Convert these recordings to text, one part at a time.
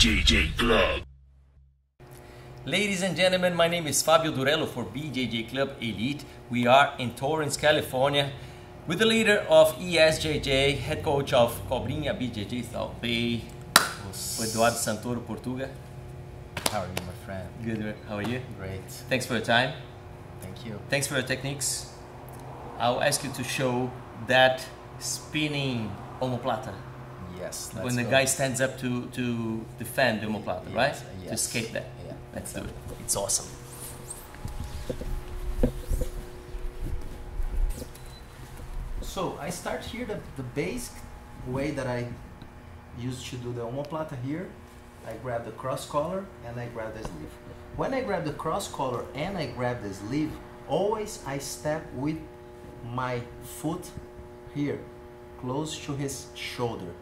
BJJ Club. Ladies and gentlemen, my name is Fabio Durello for BJJ Club Elite. We are in Torrance, California with the leader of ESJJ, head coach of Cobrinha BJJ South Bay, Eduardo Santoro Portuga. How are you, my friend? Good, how are you? Great. Thanks for your time. Thank you. Thanks for your techniques. I'll ask you to show that spinning omoplata. Yes. when the go. guy stands up to, to defend the omoplata, Yes, right? uh, To escape that. Yeah. Let's do it. It's awesome. So I start here the, the basic way that I used to do the omoplata here. I grab the cross collar and I grab the sleeve. When I grab the cross collar and I grab the sleeve, always I step with my foot here, close to his shoulder.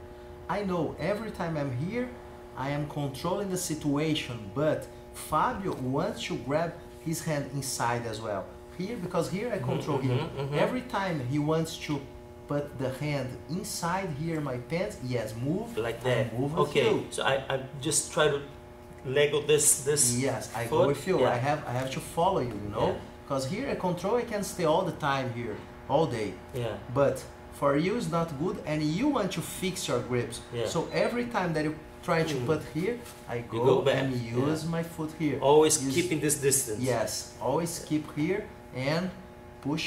I know every time I'm here, I am controlling the situation, but Fabio wants to grab his hand inside as well. Here, because here I control him. mhm, mhm. Every time he wants to put the hand inside here my pants, yes, move. Like that. move Okay, so I, I just try to Lego this this. Yes, I foot, go with you. yeah. I have I have to follow you, you know? Yeah. Because here I control I can stay all the time here, all day. Yeah. But for you is not good and you want to fix your grips. Yeah. So every time that you try to Mm. put here, I go, go back, and use yeah. my foot here. Always Use- keeping this distance. Yes, always keep here and push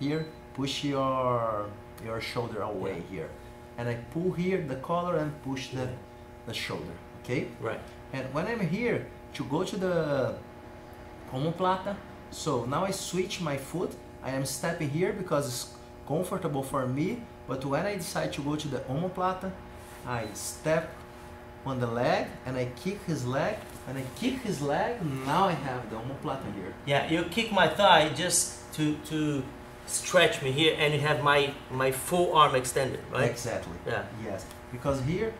here, push your your shoulder away Yeah. here. And I pull here the collar and push the, Yeah. the shoulder, okay? Right. And when I'm here to go to the omoplata, so now I switch my foot. I am stepping here because it's comfortable for me. But when I decide to go to the omoplata, I step on the leg and I kick his leg and I kick his leg. Now I have the omoplata here. Yeah, you kick my thigh just to to stretch me here, and you have my my full arm extended, right? Exactly. Yeah. Yes. Because here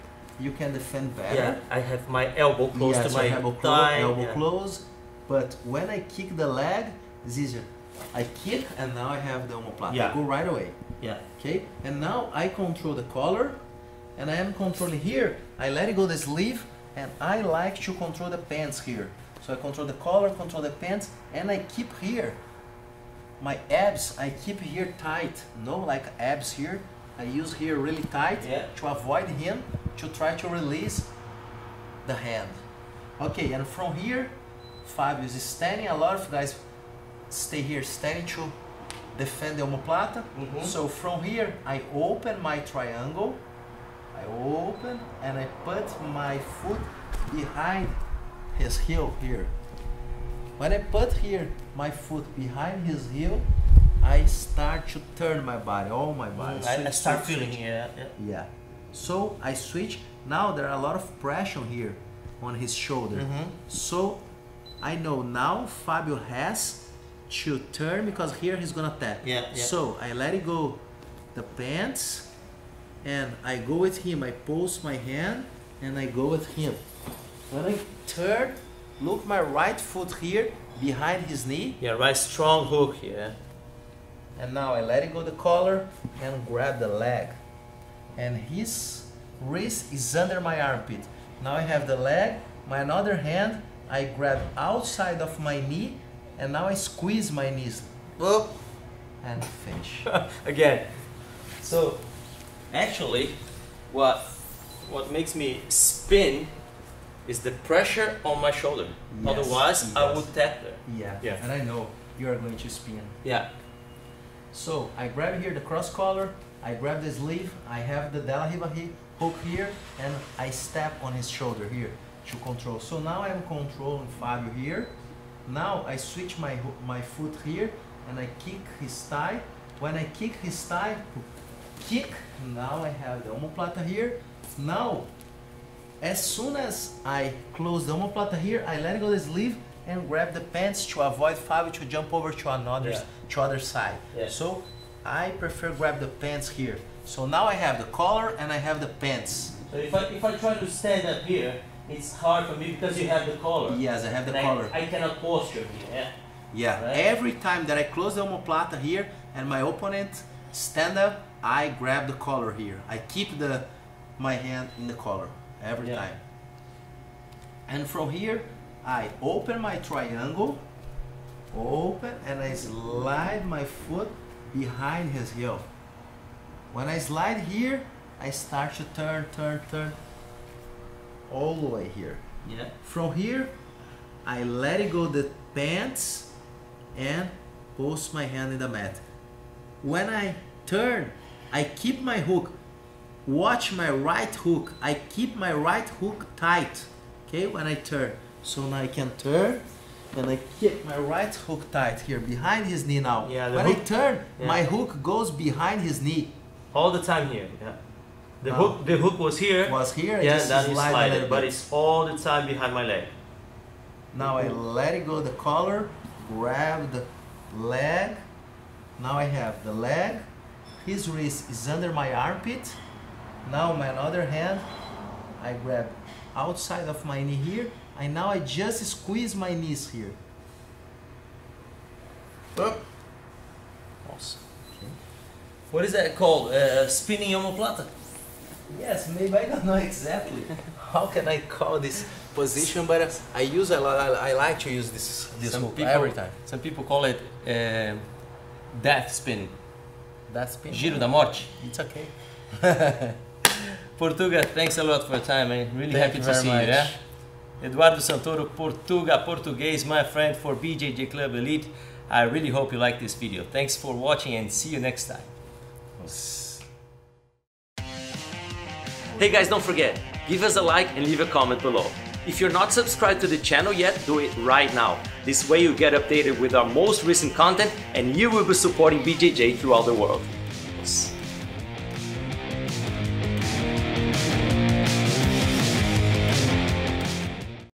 you can defend better. Yeah, I have my elbow close yes, to my elbow close, elbow yeah. close. But when I kick the leg, it's easier. I kick and now I have the omoplata. Yeah. I go right away. Yeah. Okay? And now I control the collar and I am controlling here. I let it go the sleeve and I like to control the pants here. So I control the collar, control the pants, and I keep here. My abs, I keep here tight. No like abs here. I use here really tight Yeah. to avoid him to try to release the hand. Okay, and from here, Fabio is standing. A lot of guys stay here standing to defend the omoplata. Mhm. So from here, I open my triangle. I open and I put my foot behind his heel here. When I put here my foot behind his heel, I start to turn my body, all my body. Mm, I, I start switch, feeling switch. yeah, yeah. Yeah. So I switch. Now there are a lot of pressure here on his shoulder. Mhm. So I know now Fabio has to turn because here he's gonna tap. Yeah, yeah. So I let it go the pants and I go with him. I post my hand and I go with him. When I turn, look my right foot here behind his knee Yeah, right strong hook here. and now I let it go the collar and grab the leg. And his wrist is under my armpit. Now I have the leg, my other hand, I grab outside of my knee and now I squeeze my knees Whoop. and finish. Again. So actually what what makes me spin is the pressure on my shoulder. Yes, Otherwise I would tap there. Yeah. Yeah. And I know you are going to spin. Yeah. So I grab here the cross collar, I grab the sleeve, I have the De La hook here, and I step on his shoulder here to control. So now I'm controlling Fabio here. Now I switch my my foot here and I kick his thigh. When I kick his thigh, kick. Now I have the omoplata here. Now, as soon as I close the omoplata here, I let go the sleeve and grab the pants to avoid Fabio to jump over to another Yeah. to other side. Yeah. So I prefer grab the pants here. So now I have the collar and I have the pants. So if I if I try to stand up here, it's hard for me because you have the collar. Yes, I have the And I- collar. I, cannot posture here. Yeah. Yeah. Right. Every time that I close the omoplata here and my opponent stand up, I grab the collar here. I keep the my hand in the collar every Yeah. time. And from here, I open my triangle, open, and I slide my foot behind his heel. When I slide here, I start to turn, turn, turn, all the way here. Yeah. From here, I let it go the pants and post my hand in the mat. When I turn, I keep my hook. Watch my right hook. I keep my right hook tight. Okay, when I turn. So now I can turn and I keep my right hook tight here behind his knee now. Yeah, when I turn, yeah. my hook goes behind his knee. All the time here. Yeah. The hook the hook was here. Was here, yeah, just then you slide a slide it, but it's all the time behind my leg. Now I let it go the collar, grab the leg. Now I have the leg. His wrist is under my armpit. Now my other hand, I grab outside of my knee here. And now I just squeeze my knees here. Up. Awesome. What is that called? Uh, spinning omoplata? Yes, maybe I don't know exactly how can I call this position, but I use a lot. I, I like to use this this some hook people, every time. Some people call it uh, death spin. That's been Giro da morte. It's okay. Portuga, thanks a lot for your time, man. Really Thank happy to see much. you. Yeah? Eduardo Santoro, Portuga, Portuguese, my friend for BJJ Club Elite. I really hope you like this video. Thanks for watching and see you next time. Hey guys, don't forget, give us a like and leave a comment below. If you're not subscribed to the channel yet, do it right now. This way you get updated with our most recent content and you will be supporting BJJ throughout the world.